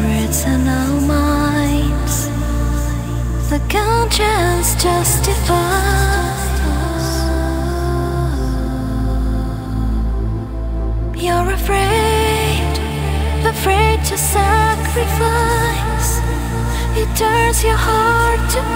Secrets in our minds. The conscience justifies. You're afraid, afraid to sacrifice. It turns your heart to.